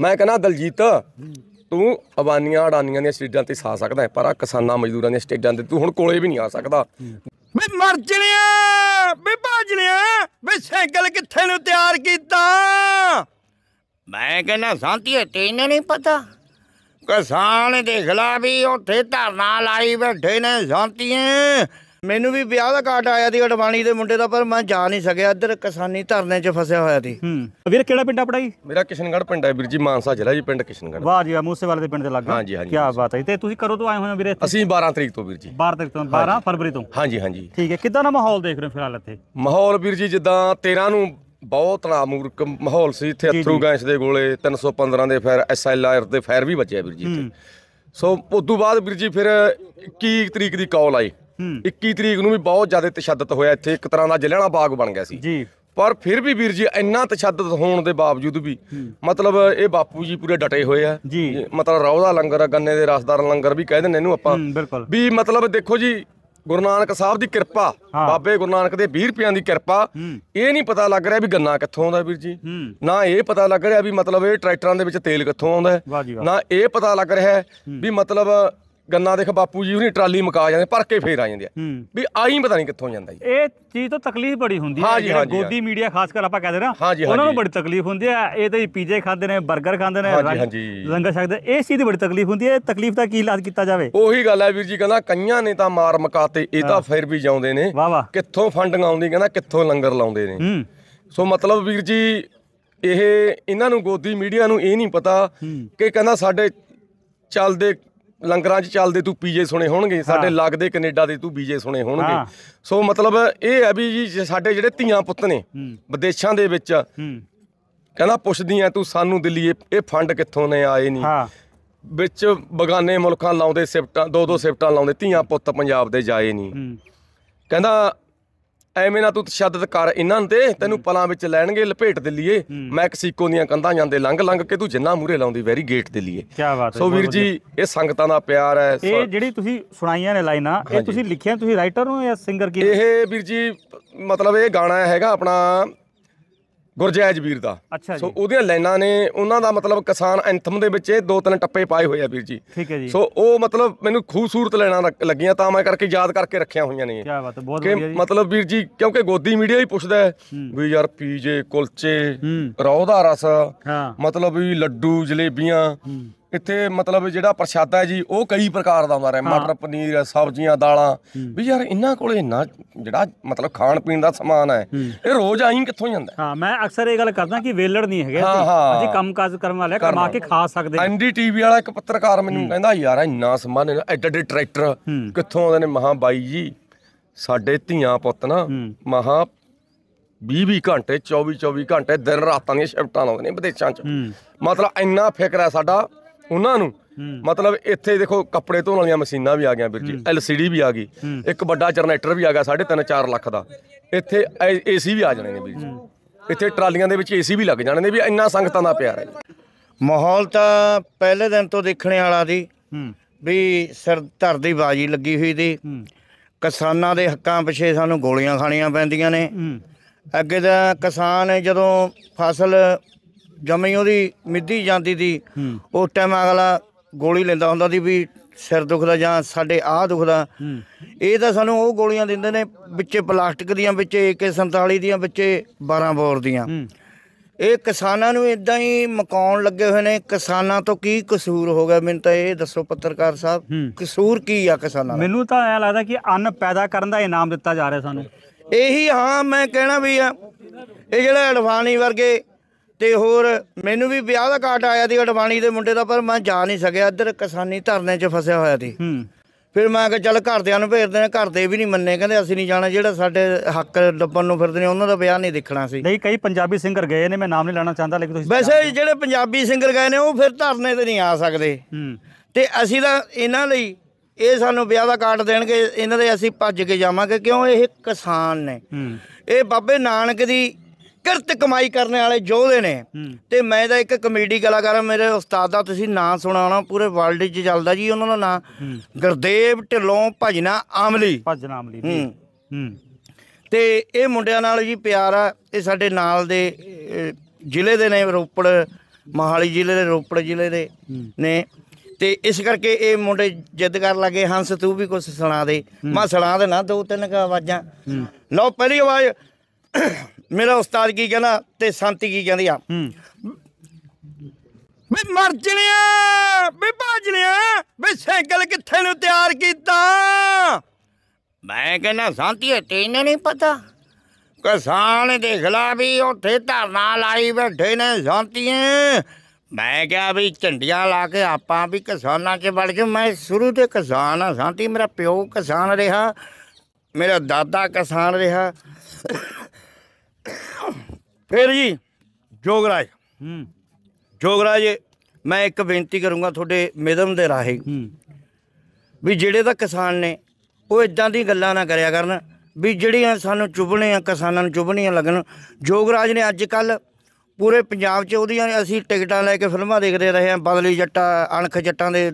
ਮੈਂ ਕਹਿੰਦਾ ਦਲਜੀਤ ਤੂੰ ਅਬਾਨੀਆਂ ਅਡਾਨੀਆਂ ਦੀਆਂ ਸਟੇਜਾਂ ਤੇ ਸਾ ਸਕਦਾ ਹੈ, ਪਰ ਆ ਕਿਸਾਨਾਂ ਮਜ਼ਦੂਰਾਂ ਦੀਆਂ ਸਟੇਜਾਂ ਤੇ ਤੂੰ ਹੁਣ ਕੋਲੇ ਵੀ ਨਹੀਂ ਆ ਸਕਦਾ। ਵੇ ਮਰ ਜਣਿਆ ਵੇ ਭਾਜਣਿਆ ਵੇ ਸਾਈਕਲ ਕਿੱਥੇ ਨੂੰ ਤਿਆਰ ਕੀਤਾ? ਮੈਂ ਕਹਿੰਦਾ ਸਾਂਤੀਏ ਤੈਨੂੰ ਨਹੀਂ ਪਤਾ? ਕਿਸਾਨ ਦੇਖ ਲਾ ਵੀ ਉੱਥੇ ਧਰਨਾ ਲਾਈ ਬੈਠੇ ਨੇ ਸਾਂਤੀਏ। ਮੈਨੂੰ ਵੀ ਵਿਆਹ ਦਾ ਕਾਰਡ ਆਇਆ ਸੀ ਅਡਵਾਣੀ ਦੇ ਮੁੰਡੇ ਦਾ ਪਰ ਮੈਂ ਜਾ ਨਹੀਂ ਸਕਿਆ। ਇੱਧਰ ਕਿਸਾਨੀ ਧਰਨੇ 'ਚ ਫਸਿਆ ਹੋਇਆ ਸੀ। ਹੂੰ। ਵੀਰ ਕਿਹੜਾ ਪਿੰਡ ਆਪਣਾ ਜੀ? ਮੇਰਾ ਕਿਸ਼ਨਗੜ੍ਹ ਪਿੰਡ ਹੈ ਵੀਰ ਜੀ ਮਾਨਸਾ ਜ਼ਿਲ੍ਹਾ ਜੀ ਪਿੰਡ ਕਿਸ਼ਨਗੜ੍ਹ। ਵਾਹ ਜੀ ਮੂਸੇਵਾਲੇ ਦੇ ਪਿੰਡ ਦੇ ਲੱਗਾ। ਹਾਂਜੀ, ਹਾਂਜੀ, ਕੀ ਬਾਤ ਹੈ। ਤੇ ਤੁਸੀਂ ਕਦੋਂ ਤੋਂ ਆਏ ਹੋਏ ਹੋ ਵੀਰੇ ਇੱਥੇ? ਅਸੀਂ 12 ਤਰੀਕ ਤੋਂ ਵੀਰ ਜੀ। 12 ਤਰੀਕ ਤੋਂ 12 ਫਰਵਰੀ ਤੋਂ? ਹਾਂਜੀ ਹਾਂਜੀ। ਠੀਕ ਹੈ। ਕਿੱਦਾਂ ਦਾ ਮਾਹੌਲ ਦੇਖ ਰਹੇ ਹੋ ਫਿਲਹਾਲ ਇੱਥੇ? ਮਾਹੌਲ ਵੀਰ ਜੀ ਜਿੱਦਾਂ 13 ਨੂੰ ਬਹੁਤ ਤਣਾਅਮੂਰਕ ਮਾਹੌਲ ਸੀ ਇੱਥੇ ਅਥਰੂ ਗੈਸ ਦੇ ਗੋਲੇ 315 ਦੇ ਫਾਇਰ ਐਸਐਲਆਰ ਦੇ ਫਾਇਰ ਵੀ ਬਚਿਆ ਵੀਰ ਜੀ ਇੱਥੇ। ਸੋ ਉਸ ਤੋਂ ਬਾਅਦ ਵੀਰ ਜੀ ਫਿਰ 21 ਤਰੀਕ ਦੀ ਕਾਲ ਆਈ। 21 ਤਰੀਕ ਨੂੰ ਵੀ ਬਹੁਤ ਜ਼ਿਆਦਾ ਤਸ਼ੱਦਦ ਹੋਇਆ ਇੱਥੇ ਇੱਕ ਤਰ੍ਹਾਂ ਦਾ ਜਲਿਆਣਾ ਬਾਗ ਬਣ ਗਿਆ ਸੀ। ਜੀ। ਪਰ ਫਿਰ ਵੀ ਵੀਰ ਜੀ ਇੰਨਾ ਤਸ਼ੱਦਦ ਹੋਣ ਦੇ ਬਾਵਜੂਦ ਵੀ ਮਤਲਬ ਇਹ ਬਾਪੂ ਜੀ ਪੂਰੇ ਡਟੇ ਹੋਏ ਆ। ਮਤਲਬ ਰੌਦਾ ਲੰਗਰ ਗੰਨੇ ਦੇ ਰਸਦਾਰ ਲੰਗਰ ਵੀ ਕਹਿ ਦਿੰਦੇ ਇਹਨੂੰ ਆਪਾਂ। ਵੀ ਮਤਲਬ ਦੇਖੋ ਜੀ ਗੁਰੂ ਨਾਨਕ ਸਾਹਿਬ ਦੀ ਕਿਰਪਾ। ਬਾਬੇ ਗੁਰੂ ਨਾਨਕ ਦੇ 20 ਰੁਪਿਆਂ ਦੀ ਕਿਰਪਾ ਇਹ ਨਹੀਂ ਪਤਾ ਲੱਗ ਰਿਹਾ ਵੀ ਗੰਨਾ ਕਿੱਥੋਂ ਆਉਂਦਾ ਵੀਰ ਜੀ। ਨਾ ਇਹ ਪਤਾ ਲੱਗ ਰਿਹਾ ਵੀ ਮਤਲਬ ਇਹ ਟਰੈਕਟਰਾਂ ਦੇ ਵਿੱਚ ਤੇਲ ਕਿੱਥੋਂ ਆਉਂਦਾ ਨਾ ਇਹ ਪਤਾ ਲੱਗ ਰਿਹਾ ਵੀ ਮਤਲਬ ਗੰਨਾ ਦੇਖ ਬਾਪੂ ਜੀ ਉਹਨੀ ਟਰਾਲੀ ਮੁਕਾ ਜਾਂਦੇ ਭਰ ਕੇ ਫੇਰ ਆ ਜਾਂਦੇ ਆ। ਹੂੰ। ਵੀ ਆਈ ਪਤਾ ਨਹੀਂ ਕਿੱਥੋਂ ਜਾਂਦਾ ਜੀ। ਇਹ ਚੀਜ਼ ਤੋਂ ਤਕਲੀਫ ਬੜੀ ਹੁੰਦੀ ਹੈ ਹਾਂ ਜੀ, ਜਿਹੜੇ ਹਾਂ ਜੀ, ਗੋਦੀ ਮੀਡੀਆ ਖਾਸ ਕਰ ਆਪਾਂ ਕਹਦੇ ਨਾ ਉਹਨਾਂ ਨੂੰ। ਬੜੀ ਤਕਲੀਫ ਹੁੰਦੀ ਹੈ ਇਹ ਤਾਂ ਪੀਜੇ ਖਾਂਦੇ ਨੇ 버ਗਰ ਖਾਂਦੇ ਨੇ। ਲੰਗਰ ਛਕਦੇ ਇਸ ਚੀਜ਼ ਦੀ ਬੜੀ ਤਕਲੀਫ ਹੁੰਦੀ ਹੈ ਤਕਲੀਫ ਦਾ ਕੀ ਇਲਾਜ ਕੀਤਾ ਜਾਵੇ? ਉਹੀ ਗੱਲ ਹੈ ਵੀਰ ਜੀ ਕਹਿੰਦਾ ਕਈਆਂ ਨੇ ਤਾਂ ਮਾਰ ਮਕਾਤੇ ਇਹ ਤਾਂ ਫਿਰ ਵੀ ਜਾਉਂਦੇ ਨੇ। ਵਾਹ ਵਾਹ। ਕਿੱਥੋਂ ਫੰਡਿੰਗ ਆਉਂਦੀ ਕਹਿੰਦਾ ਕਿੱਥੋਂ ਲੰਗਰ ਲਾਉਂਦੇ ਨੇ। ਹੂੰ। ਸੋ ਮਤਲਬ ਵੀਰ ਜੀ ਇਹ ਇਹਨਾਂ ਨੂੰ ਗੋਦੀ ਮੀਡੀਆ ਨੂੰ ਇਹ ਨਹੀਂ ਪਤਾ ਕਿ ਕਹਿੰਦਾ ਸਾਡੇ ਚੱਲਦੇ ਲੰਗਰਾਂ 'ਚ ਚੱਲਦੇ ਤੂੰ ਪੀਜੇ ਸੁਣੇ ਹੋਣਗੇ ਸਾਡੇ ਲੱਗਦੇ ਕੈਨੇਡਾ ਦੇ ਤੂੰ ਬੀਜੇ ਸੁਣੇ। ਹੋਣਗੇ। ਸੋ ਮਤਲਬ ਇਹ ਹੈ ਵੀ ਜੀ ਸਾਡੇ ਜਿਹੜੇ ਧੀਆਂ ਪੁੱਤ ਨੇ ਵਿਦੇਸ਼ਾਂ ਦੇ ਵਿੱਚ ਕਹਿੰਦਾ ਪੁੱਛਦੀਆਂ ਤੂੰ ਸਾਨੂੰ ਦਿੱਲੀ ਇਹ ਫੰਡ ਕਿੱਥੋਂ ਨੇ ਆਏ ਨਹੀਂ ਵਿੱਚ ਬਗਾਨੇ ਮੁਲਕਾਂ ਲਾਉਂਦੇ ਸਿਫਟਾਂ ਦੋ ਦੋ ਸਿਫਟਾਂ ਲਾਉਂਦੇ ਧੀਆਂ ਪੁੱਤ ਪੰਜਾਬ ਦੇ ਜਾਏ ਨਹੀਂ ਕਹਿੰਦਾ ਐਵੇਂ ਨਾ ਤੂੰ ਤਸ਼ੱਦਦ ਕਰ ਇਹਨਾਂ ਤੇ ਤੈਨੂੰ ਪਲਾਂ ਵਿੱਚ ਲੈਣਗੇ ਲਪੇਟ ਦੇ ਲਈਏ। ਮੈਕਸੀਕੋ ਦੀਆਂ ਕੰਧਾਂ ਜਾਂਦੇ ਲੰਘ ਲੰਘ ਕੇ ਤੂੰ ਜਿੰਨਾ ਮੂਰੇ ਲਾਉਂਦੀ ਵੈਰੀ ਗੇਟ ਦੇ ਲਈਏ। ਕੀ ਬਾਤ ਹੈ ਸੋ ਵੀਰ ਜੀ ਇਹ ਸੰਗਤਾਂ ਦਾ ਪਿਆਰ ਹੈ। ਇਹ ਜਿਹੜੀ ਤੁਸੀਂ ਸੁਣਾਈਆਂ ਨੇ ਲਾਈਨਾਂ ਇਹ ਤੁਸੀਂ ਲਿਖਿਆ ਤੁਸੀਂ ਰਾਈਟਰ ਹੋ ਜਾਂ ਸਿੰਗਰ ਕੀ ਇਹ ਵੀਰ ਜੀ ਮਤਲਬ ਇਹ ਗਾਣਾ ਹੈਗਾ ਆਪਣਾ ਗੁਰਜੈਜ ਵੀਰ ਦਾ। ਅੱਛਾ ਸੋ ਉਹਦੀਆਂ ਲਾਈਨਾਂ ਨੇ ਉਹਨਾਂ ਦਾ ਮਤਲਬ ਕਿਸਾਨ ਐਂਥਮ ਦੇ ਵਿੱਚ ਇਹ ਦੋ ਤਿੰਨ ਟੱਪੇ ਪਾਏ ਹੋਏ ਆ ਵੀਰ ਜੀ। ਠੀਕ ਹੈ ਜੀ। ਸੋ ਉਹ ਮਤਲਬ ਮੈਨੂੰ ਖੂਬਸੂਰਤ ਲੈਣਾ ਲੱਗੀਆਂ ਤਾਂ ਮੈਂ ਕਰਕੇ ਯਾਦ ਕਰਕੇ ਰੱਖੀਆਂ ਹੋਈਆਂ ਨੇ। ਕੀ ਬਾਤ ਬਹੁਤ ਵਧੀਆ ਜੀ। ਮਤਲਬ ਵੀਰ ਜੀ ਕਿਉਂਕਿ ਗੋਦੀ ਮੀਡੀਆ ਹੀ ਪੁੱਛਦਾ ਹੈ ਵੀ ਯਾਰ ਪੀਜੇ ਕੁਲਚੇ ਰੋਹ ਦਾ ਰਸ ਹਾਂ। ਮਤਲਬ ਵੀ ਲੱਡੂ ਜਲੇਬੀਆਂ ਇੱਥੇ ਮਤਲਬ ਜਿਹੜਾ ਪ੍ਰਸ਼ਾਦਾ ਹੈ ਜੀ ਉਹ ਕਈ ਪ੍ਰਕਾਰ ਦਾ ਹੁੰਦਾ ਰਿਹਾ। ਮਟਰ ਪਨੀਰ ਸਬਜ਼ੀਆਂ ਦਾਲਾਂ। ਵੀ ਯਾਰ ਇਹਨਾਂ ਕੋਲੇ ਇੰਨਾ ਜਿਹੜਾ ਮਤਲਬ ਖਾਣ ਪੀਣ ਦਾ ਸਮਾਨ ਹੈ ਇਹ ਰੋਜ਼ ਆਈ ਕਿੱਥੋਂ ਜਾਂਦਾ ਹਾਂ? ਮੈਂ ਅਕਸਰ ਇਹ ਗੱਲ ਕਰਦਾ ਕਿ ਵੇਲੜ ਨਹੀਂ ਹੈਗੇ ਹਾਂ, ਅਸੀਂ। ਹਾਂ। ਕੰਮਕਾਜ ਕਰਨ ਵਾਲੇ ਕਮਾ ਕੇ ਖਾ ਸਕਦੇ ਹਾਂ। ਐਨਡੀਟੀਵੀ ਵਾਲਾ ਇੱਕ ਪੱਤਰਕਾਰ ਮੈਨੂੰ ਕਹਿੰਦਾ ਯਾਰ ਇੰਨਾ ਸਮਾਨ ਐਡੇ ਐਡੇ ਟਰੈਕਟਰ ਹੂੰ। ਕਿੱਥੋਂ ਆਉਂਦੇ ਨੇ? ਮਹਾ ਬਾਈ ਜੀ ਸਾਡੇ ਧੀਆਂ ਪੁੱਤ ਨਾ ਹੂੰ। ਮਹਾ 20 20 ਘੰਟੇ 24 24 ਘੰਟੇ ਦਿਨ ਰਾਤਾਂ ਦੀਆਂ ਸ਼ਿਫਟਾਂ ਲਾਉਂਦੇ ਨੇ ਵਿਦੇਸ਼ਾਂ 'ਚ। ਹੂੰ। ਮਤਲਬ ਇੰਨਾ ਫਿਕਰ ਹੈ ਸਾਡਾ ਉਹਨਾਂ ਨੂੰ। ਮਤਲਬ ਇੱਥੇ ਦੇਖੋ ਕੱਪੜੇ ਧੋਣ ਵਾਲੀਆਂ ਮਸ਼ੀਨਾਂ ਵੀ ਆ ਗਈਆਂ ਵੀਰ ਜੀ। ਐਲਸੀਡੀ ਵੀ ਆ ਗਈ। ਇੱਕ ਵੱਡਾ ਜਨਰੇਟਰ ਵੀ ਆ ਗਿਆ 3.5 4 ਲੱਖ ਦਾ। ਇੱਥੇ ਏਸੀ ਵੀ ਆ ਜਾਣੇ ਨੇ ਵੀਰ ਜੀ। ਇੱਥੇ ਟਰਾਲੀਆਂ ਦੇ ਵਿੱਚ ਏਸੀ ਵੀ ਲੱਗ ਜਾਣੇ ਨੇ ਵੀ ਇੰਨਾ ਸੰਗਤਾਂ ਦਾ ਪਿਆਰ ਹੈ। ਮਾਹੌਲ ਤਾਂ ਪਹਿਲੇ ਦਿਨ ਤੋਂ ਦੇਖਣੇ ਵਾਲਾ ਦੀ ਵੀ ਸਿਰ ਧਰ ਦੀ ਬਾਜੀ ਲੱਗੀ ਹੋਈ ਦੀ ਕਿਸਾਨਾਂ ਦੇ ਹੱਕਾਂ ਪਿੱਛੇ ਸਾਨੂੰ ਗੋਲੀਆਂ ਖਾਣੀਆਂ ਪੈਂਦੀਆਂ ਨੇ। ਅੱਗੇ ਤਾਂ ਕਿਸਾਨ ਜਦੋਂ ਫਸਲ ਜਮੀ ਉਹਦੀ ਮਿੱਧੀ ਜਾਂਦੀ ਦੀ ਉਸ ਟਾਈਮ ਅਗਲਾ ਗੋਲੀ ਲੈਂਦਾ ਹੁੰਦਾ ਸੀ ਵੀ ਸਿਰ ਦੁਖਦਾ ਜਾਂ ਸਾਡੇ ਆਹ ਦੁਖਦਾ। ਇਹ ਤਾਂ ਸਾਨੂੰ ਉਹ ਗੋਲੀਆਂ ਦਿੰਦੇ ਨੇ ਵਿੱਚੇ ਪਲਾਸਟਿਕ ਦੀਆਂ ਵਿੱਚੇ AK47 ਦੀਆਂ ਵਿੱਚੇ 12 ਬੋਰ ਦੀਆਂ। ਇਹ ਕਿਸਾਨਾਂ ਨੂੰ ਇਦਾਂ ਹੀ ਮਕਾਉਣ ਲੱਗੇ ਹੋਏ ਨੇ। ਕਿਸਾਨਾਂ ਤੋਂ ਕੀ ਕਸੂਰ ਹੋ ਗਿਆ? ਮੈਨੂੰ ਤਾਂ ਇਹ ਦੱਸੋ ਪੱਤਰਕਾਰ ਸਾਹਿਬ। ਕਸੂਰ ਕੀ ਆ ਕਿਸਾਨਾਂ ਦਾ? ਮੈਨੂੰ ਤਾਂ ਐ ਲੱਗਦਾ ਕਿ ਅੰਨ ਪੈਦਾ ਕਰਨ ਦਾ ਇਨਾਮ ਦਿੱਤਾ ਜਾ ਰਿਹਾ ਸਾਨੂੰ। ਇਹੀ ਹਾਂ ਮੈਂ ਕਹਿਣਾ ਵੀ ਆ ਇਹ ਜਿਹੜੇ ਅਡਵਾਨੀ ਵਰਗੇ ਤੇ ਹੋਰ ਮੈਨੂੰ ਵੀ ਵਿਆਹ ਦਾ ਕਾਰਡ ਆਇਆ ਸੀ ਅਡਵਾਨੀ ਦੇ ਮੁੰਡੇ ਦਾ ਪਰ ਮੈਂ ਜਾ ਨਹੀਂ ਸਕਿਆ। ਇੱਧਰ ਕਿਸਾਨੀ ਧਰਨੇ 'ਚ ਫਸਿਆ ਹੋਇਆ ਸੀ। ਫਿਰ ਮੈਂ ਕਿਹਾ ਚੱਲ ਘਰਦਿਆਂ ਨੂੰ ਭੇਜਦੇ ਨੇ ਘਰ ਦੇ ਵੀ ਨਹੀਂ ਮੰਨੇ। ਕਹਿੰਦੇ ਅਸੀਂ ਨਹੀਂ ਜਾਣਾ। ਜਿਹੜਾ ਸਾਡੇ ਹੱਕ ਲੱਭਣ ਨੂੰ ਫਿਰਦੇ ਨੇ ਉਹਨਾਂ ਦਾ ਵਿਆਹ ਨਹੀਂ ਦੇਖਣਾ ਸੀ। ਨਹੀਂ ਕਈ ਪੰਜਾਬੀ ਸਿੰਗਰ ਗਏ ਨੇ ਮੈਂ ਨਾਮ ਨਹੀਂ ਲੈਣਾ ਚਾਹੁੰਦਾ ਲੇਕਿਨ ਤੁਸੀਂ ਵੈਸੇ ਜਿਹੜੇ ਪੰਜਾਬੀ ਸਿੰਗਰ ਗਏ ਨੇ ਉਹ ਫਿਰ ਧਰਨੇ ਤੇ ਨਹੀਂ ਆ ਸਕਦੇ। ਤੇ ਅਸੀਂ ਤਾਂ ਇਹਨਾਂ ਲਈ ਇਹ ਸਾਨੂੰ ਵਿਆਹ ਦਾ ਕਾਰਡ ਦੇਣਗੇ ਇਹਨਾਂ ਦੇ ਅਸੀਂ ਭੱਜ ਕੇ ਜਾਵਾਂਗੇ ਕਿਉਂ? ਇਹ ਕਿਸਾਨ ਨੇ। ਇਹ ਬਾਬੇ ਨਾਨਕ ਦੀ ਕਿਰਤ ਕਮਾਈ ਕਰਨ ਵਾਲੇ ਯੋਧੇ ਨੇ। ਤੇ ਮੈਂ ਤਾਂ ਇੱਕ ਕਮੇਡੀ ਕਲਾਕਾਰ ਮੇਰੇ ਉਸਤਾਦ ਦਾ ਤੁਸੀਂ ਨਾਂ ਸੁਣਾਉਣਾ ਪੂਰੇ ਵਰਲਡ 'ਚ ਚੱਲਦਾ ਜੀ ਉਹਨਾਂ ਦਾ ਨਾਂ। ਗੁਰਦੇਵ ਢਿੱਲੋਂ ਭਜਨਾ ਆਮਲੀ ਭੱਜ ਨਾਮ ਲਈ ਹੂੰ। ਤੇ ਇਹ ਮੁੰਡਿਆਂ ਨਾਲ ਜੀ ਪਿਆਰ ਆ ਇਹ ਸਾਡੇ ਨਾਲ ਦੇ ਜ਼ਿਲ੍ਹੇ ਦੇ ਨੇ ਰੋਪੜ ਮੋਹਾਲੀ ਜ਼ਿਲ੍ਹੇ ਦੇ ਰੋਪੜ ਜ਼ਿਲ੍ਹੇ ਦੇ ਨੇ। ਤੇ ਇਸ ਕਰਕੇ ਇਹ ਮੁੰਡੇ ਜਿੱਦ ਕਰਨ ਲੱਗੇ ਹੰਸ ਤੂੰ ਵੀ ਕੁਝ ਸੁਣਾ ਦੇ। ਮੈਂ ਸੁਣਾ ਦੇਣਾ ਦੋ ਤਿੰਨ ਕੁ ਆਵਾਜ਼ਾਂ। ਲਓ ਪਹਿਲੀ ਆਵਾਜ਼ ਮੇਰਾ ਉਸਤਾਦ ਕੀ ਕਹਿੰਦਾ ਤੇ ਸੰਤੀ ਕੀ ਕਹਿੰਦੀ ਆ? ਵੇ ਮਰ ਜਣਿਆ ਵੇ ਭਾਜਣਿਆ ਵੇ ਸਾਈਕਲ ਕਿੱਥੇ ਨੂੰ ਤਿਆਰ ਕੀਤਾ? ਮੈਂ ਕਹਿੰਦਾ ਸਾਂਤੀਏ ਤੈਨੂੰ ਨਹੀਂ ਪਤਾ? ਕਿਸਾਨ ਦੇਖ ਲਾ ਵੀ ਉੱਥੇ ਧਰਨਾ ਲਾਈ ਬੈਠੇ ਨੇ ਸਾਂਤੀਏ ਮੈਂ ਕਿਹਾ ਵੀ ਝੰਡੀਆਂ ਲਾ ਕੇ ਆਪਾਂ ਵੀ ਕਿਸਾਨਾਂ 'ਚ ਵੜ ਕੇ ਮੈਂ ਸ਼ੁਰੂ ਤੋਂ ਕਿਸਾਨ ਆ ਸਾਂਤੀ ਮੇਰਾ ਪਿਓ ਕਿਸਾਨ ਰਿਹਾ ਮੇਰਾ ਦਾਦਾ ਕਿਸਾਨ ਰਿਹਾ। ਫਿਰ ਜੀ ਜੋਗਰਾਜ। ਹੂੰ। ਜੋਗਰਾਜ ਮੈਂ ਇੱਕ ਬੇਨਤੀ ਕਰੂੰਗਾ ਤੁਹਾਡੇ ਮਿਦਮ ਦੇ ਰਾਹੀਂ ਵੀ ਜਿਹੜੇ ਤਾਂ ਕਿਸਾਨ ਨੇ ਉਹ ਇਦਾਂ ਦੀ ਗੱਲਾਂ ਨਾ ਕਰਿਆ ਕਰਨ ਵੀ ਜਿਹੜੀਆਂ ਸਾਨੂੰ ਚੁਭਣੇ ਆ ਕਿਸਾਨਾਂ ਨੂੰ ਚੁਭਣੀਆਂ ਲੱਗਣ। ਜੋਗਰਾਜ ਨੇ ਅੱਜ ਕੱਲ ਪੂਰੇ ਪੰਜਾਬ 'ਚ ਉਹਦੀਆਂ ਅਸੀਂ ਟਿਕਟਾਂ ਲੈ ਕੇ ਫਿਲਮਾਂ ਦੇਖਦੇ ਰਹੇ ਆ ਬਦਲੀ ਜੱਟਾ ਅਣਖ ਜੱਟਾਂ ਦੇ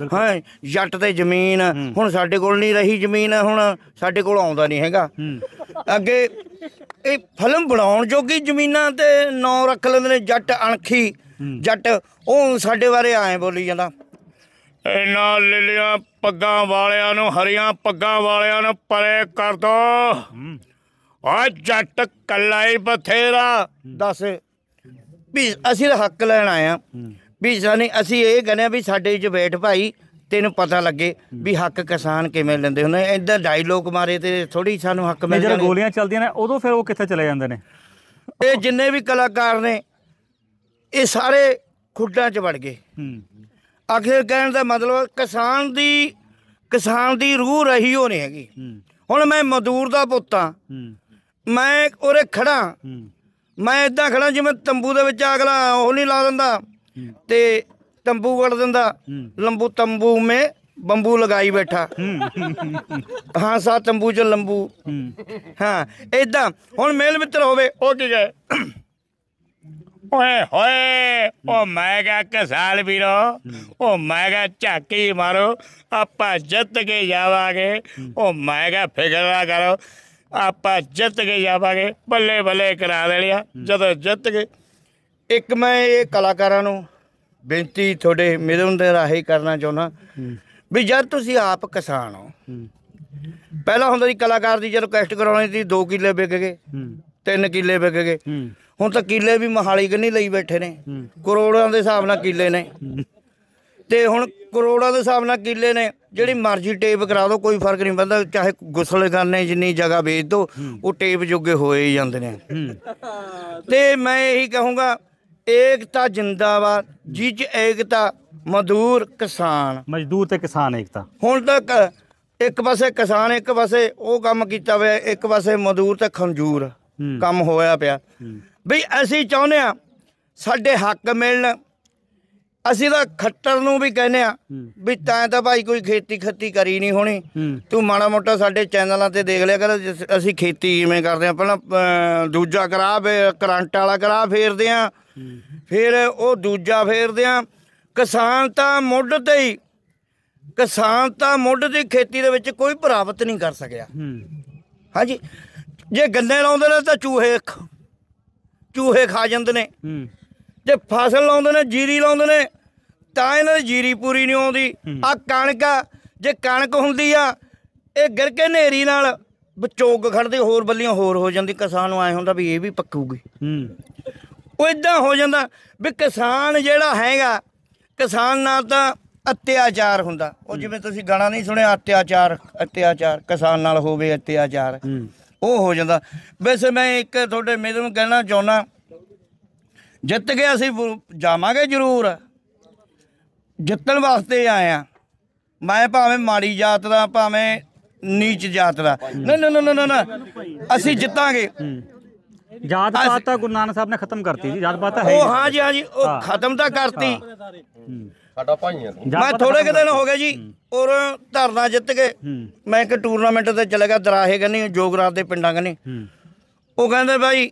ਹੂੰ ਜੱਟ ਤੇ ਜ਼ਮੀਨ ਹੁਣ ਸਾਡੇ ਕੋਲ ਨਹੀਂ ਰਹੀ ਜ਼ਮੀਨ ਹੁਣ ਸਾਡੇ ਕੋਲ ਆਉਂਦਾ ਨਹੀਂ ਹੈਗਾ। ਅੱਗੇ ਇਹ ਫਿਲਮ ਬਣਾਉਣ ਜੋਗੀ ਜ਼ਮੀਨਾਂ ਤੇ ਨਾਂ ਰੱਖ ਲੈਂਦੇ ਨੇ ਜੱਟ ਅਣਖੀ। ਜੱਟ ਉਹ ਸਾਡੇ ਬਾਰੇ ਐਂ ਬੋਲੀ ਜਾਂਦਾ। ਇਹਨਾਂ ਲਿਲੀਆਂ ਪੱਗਾਂ ਵਾਲਿਆਂ ਨੂੰ ਹਰੀਆਂ ਪੱਗਾਂ ਵਾਲਿਆਂ ਨੂੰ ਪਰੇ ਕਰ ਦੋ। ਆ ਜੱਟ ਕੱਲਾ ਹੀ ਬਥੇਰਾ। ਦੱਸ ਵੀ ਅਸੀਂ ਹੱਕ ਲੈਣ ਆਏ ਆ। ਵੀ ਸਾਨੀ ਅਸੀਂ ਇਹ ਕਹਿੰਦੇ ਆ ਵੀ ਸਾਡੇ 'ਚ ਬੈਠ ਭਾਈ ਤੈਨੂੰ ਪਤਾ ਲੱਗੇ ਵੀ ਹੱਕ ਕਿਸਾਨ ਕਿਵੇਂ ਲੈਂਦੇ ਹੁੰਦੇ ਏਦਾਂ ਡਾਇਲੋਗ ਮਾਰੇ ਤੇ ਥੋੜੀ ਸਾਨੂੰ ਹੱਕ ਮਿਲ ਜਦੋਂ ਗੋਲੀਆਂ ਚੱਲਦੀਆਂ ਨੇ ਉਦੋਂ ਫਿਰ ਉਹ ਕਿੱਥੇ ਚਲੇ ਜਾਂਦੇ ਨੇ? ਇਹ ਜਿੰਨੇ ਵੀ ਕਲਾਕਾਰ ਨੇ ਇਹ ਸਾਰੇ ਖੁੱਡਾਂ 'ਚ ਵੜ ਗਏ। ਹੂੰ। ਆਖਿਰ ਕਹਿਣ ਦਾ ਮਤਲਬ ਕਿਸਾਨ ਦੀ ਕਿਸਾਨ ਦੀ ਰੂਹ ਰਹੀ ਹੋ ਨਹੀਂ ਹੈਗੀ। ਹੁਣ ਮੈਂ ਮਜ਼ਦੂਰ ਦਾ ਪੁੱਤ ਹੂੰ। ਮੈਂ ਉਰੇ ਖੜਾ ਮੈਂ ਇਦਾਂ ਖੜਾ ਜਿਵੇਂ ਤੰਬੂ ਦੇ ਵਿੱਚ ਅਗਲਾ ਉਹ ਨਹੀਂ ਲਾ ਦਿੰਦਾ। ਤੇ ਦਿੰਦਾ। ਹੂੰ। ਲੰਬੂ ਤੰਬੂ ਮੇ ਬੰਬੂ ਲਗਾਈ ਬੈਠਾ। ਹਾਂ। ਸਾ ਤੰਬੂ ਚ ਲੰਬੂ। ਹੂੰ। ਹਾਂ ਇਦਾਂ ਹੁਣ ਮੇਲ ਮਿੱਤਰ ਹੋਵੇ ਉਹ ਕੀ ਕਹੇ? ਓਏ ਹੋਏ ਉਹ ਮੈਂ ਕਿਹਾ ਕਿਸਾਨ ਵੀਰੋ ਉਹ ਮੈਂ ਕਿਹਾ ਝਾਕੀ ਮਾਰੋ ਆਪਾਂ ਜਿੱਤ ਕੇ ਜਾਵਾਂਗੇ। ਉਹ ਮੈਂ ਕਿਹਾ ਫਿਕਰ ਨਾ ਕਰੋ ਆਪਾਂ ਜਿੱਤ ਕੇ ਜਾਵਾਂਗੇ ਬੱਲੇ ਬੱਲੇ ਕਰਾ ਦੇਣਿਆ ਜਦੋਂ ਜਿੱਤ ਗਏ। ਇੱਕ ਮੈਂ ਇਹ ਕਲਾਕਾਰਾਂ ਨੂੰ ਬੇਨਤੀ ਤੁਹਾਡੇ ਮਿਲਣ ਦੇ ਰਾਹੀਂ ਕਰਨਾ ਚਾਹੁੰਦਾ ਵੀ ਜਦ ਤੁਸੀਂ ਆਪ ਕਿਸਾਨ ਹੋ ਪਹਿਲਾਂ ਹੁੰਦਾ ਸੀ ਕਲਾਕਾਰ ਦੀ ਜਦੋਂ ਕੈਸਟ ਕਰਾਉਣੀ ਸੀ 2 ਕਿੱਲੇ ਵਿਕ ਗਏ 3 ਕਿੱਲੇ ਵਿਕ ਗਏ। ਹੁਣ ਤਾਂ ਕਿੱਲੇ ਵੀ ਮਹਾਲੀ ਕੰਨੀ ਲਈ ਬੈਠੇ ਨੇ। ਕਰੋੜਾਂ ਦੇ ਹਿਸਾਬ ਨਾਲ ਕਿੱਲੇ ਨੇ। ਤੇ ਹੁਣ ਕਰੋੜਾਂ ਦੇ ਹਿਸਾਬ ਨਾਲ ਕਿੱਲੇ ਨੇ। ਜਿਹੜੀ ਮਰਜ਼ੀ ਟੇਪ ਕਰਾ ਦਿਓ ਕੋਈ ਫ਼ਰਕ ਨਹੀਂ ਪੈਂਦਾ। ਚਾਹੇ ਗੁਸਲਖਾਨੇ ਜਿੰਨੀ ਜਗ੍ਹਾ ਵੇਚ ਦਿਓ ਉਹ ਟੇਪ ਜੋਗੇ ਹੋਏ ਜਾਂਦੇ ਨੇ। ਤੇ ਮੈਂ ਇਹੀ ਕਹੂੰਗਾ ਏਕਤਾ ਜਿੰਦਾਬਾਦ ਜਿਹ 'ਚ ਏਕਤਾ ਮਜ਼ਦੂਰ ਕਿਸਾਨ। ਮਜ਼ਦੂਰ ਤੇ ਕਿਸਾਨ ਏਕਤਾ। ਹੁਣ ਤੱਕ ਇੱਕ ਪਾਸੇ ਕਿਸਾਨ ਇੱਕ ਪਾਸੇ ਉਹ ਕੰਮ ਕੀਤਾ ਹੋਇਆ ਇੱਕ ਪਾਸੇ ਮਜ਼ਦੂਰ ਤੇ ਖੰਜੂਰ। ਕੰਮ ਹੋਇਆ ਪਿਆ। ਵੀ ਅਸੀਂ ਚਾਹੁੰਦੇ ਆ ਸਾਡੇ ਹੱਕ ਮਿਲਣ ਅਸੀਂ ਤਾਂ ਖੱਟਰ ਨੂੰ ਵੀ ਕਹਿੰਦੇ ਆ। ਵੀ ਤੈਂ ਤਾਂ ਭਾਈ ਕੋਈ ਖੇਤੀ ਖੱਤੀ ਕਰੀ ਨਹੀਂ ਹੋਣੀ। ਤੂੰ ਮਾੜਾ ਮੋਟਾ ਸਾਡੇ ਚੈਨਲਾਂ ਤੇ ਦੇਖ ਲਿਆ ਕਰ ਅਸੀਂ ਖੇਤੀ ਕਿਵੇਂ ਕਰਦੇ ਆ ਪਹਿਲਾਂ ਦੂਜਾ ਕਰਾ ਕਰੰਟ ਵਾਲਾ ਕਰਾ ਫੇਰਦੇ ਆ ਫਿਰ ਉਹ ਦੂਜਾ ਫੇਰਦੇ ਆ ਕਿਸਾਨ ਤਾਂ ਮੁੱਢ ਤੇ ਹੀ ਕਿਸਾਨ ਤਾਂ ਮੁੱਢ ਦੀ ਖੇਤੀ ਦੇ ਵਿੱਚ ਕੋਈ ਪ੍ਰਾਪਤ ਨਹੀਂ ਕਰ ਸਕਿਆ। ਹਾਂਜੀ। ਜੇ ਗੰਨੇ ਲਾਉਂਦੇ ਨੇ ਤਾਂ ਚੂਹੇ ਚੂਹੇ ਖਾ ਜਾਂਦੇ ਨੇ। ਜੇ ਫਸਲ ਲਾਉਂਦੇ ਨੇ ਜੀਰੀ ਲਾਉਂਦੇ ਨੇ ਤਾਂ ਇਹਨਾਂ ਦੀ ਜੀਰੀ ਪੂਰੀ ਨਹੀਂ ਆਉਂਦੀ। ਆ ਕਣਕ ਆ ਜੇ ਕਣਕ ਹੁੰਦੀ ਆ ਇਹ ਗਿਰ ਕੇ ਨੇਰੀ ਨਾਲ ਵਿਚੋਗ ਖੜਦੇ ਹੋਰ ਬੱਲੀਆਂ ਹੋਰ ਹੋ ਜਾਂਦੀ। ਕਿਸਾਨ ਨੂੰ ਐ ਹੁੰਦਾ ਵੀ ਇਹ ਵੀ ਪੱਕੂਗੀ। ਉਹ ਇਦਾਂ ਹੋ ਜਾਂਦਾ ਵੀ ਕਿਸਾਨ ਜਿਹੜਾ ਹੈਗਾ ਕਿਸਾਨ ਨਾਲ ਤਾਂ ਅਤਿਆਚਾਰ ਹੁੰਦਾ। ਉਹ ਜਿਵੇਂ ਤੁਸੀਂ ਗਾਣਾ ਨਹੀਂ ਸੁਣਿਆ ਅਤਿਆਚਾਰ ਅਤਿਆਚਾਰ ਕਿਸਾਨ ਨਾਲ ਹੋਵੇ ਅਤਿਆਚਾਰ। ਉਹ ਹੋ ਜਾਂਦਾ। ਵੈਸੇ ਮੈਂ ਇੱਕ ਤੁਹਾਡੇ ਮੇਰੇ ਨੂੰ ਕਹਿਣਾ ਚਾਹੁੰਦਾ ਜਿੱਤ ਕੇ ਅਸੀਂ ਜਾਵਾਂਗੇ ਜ਼ਰੂਰ। ਜਿੱਤਣ ਵਾਸਤੇ ਆਏ ਆ ਮੈਂ ਭਾਵੇਂ ਮਾੜੀ ਜਾਤ ਦਾ ਭਾਵੇਂ ਨੀਚ ਜਾਤ ਦਾ। ਨਾ ਨਾ ਨਾ ਨਾ ਨਾ ਅਸੀਂ ਜਿੱਤਾਂਗੇ। ਜਾਤ ਪਾਤ ਤਾਂ ਗੁਰੂ ਨਾਨਕ ਸਾਹਿਬ ਨੇ ਖਤਮ ਕਰਤੀ ਸੀ ਜਾਤ ਪਾਤ ਤਾਂ ਹੈ ਉਹ। ਹਾਂ ਜੀ ਹਾਂ ਜੀ ਉਹ ਖਤਮ ਤਾਂ ਕਰਤੀ। ਸਾਡਾ ਭਾਈ ਆ ਤੂੰ ਜਾਤ ਮੈਂ ਥੋੜੇ ਕੁ ਦਿਨ ਹੋ ਗਏ ਜੀ ਔਰ ਧਰਨਾ ਜਿੱਤ ਕੇ ਮੈਂ ਇੱਕ ਟੂਰਨਾਮੈਂਟ ਤੇ ਚਲੇ ਗਿਆ ਦਰਾਹੇ ਕੰਨੀ ਜੋਗਰਾਤ ਦੇ ਪਿੰਡਾਂ ਕੰਨੀ। ਹੂੰ। ਉਹ ਕਹਿੰਦੇ ਭਾਈ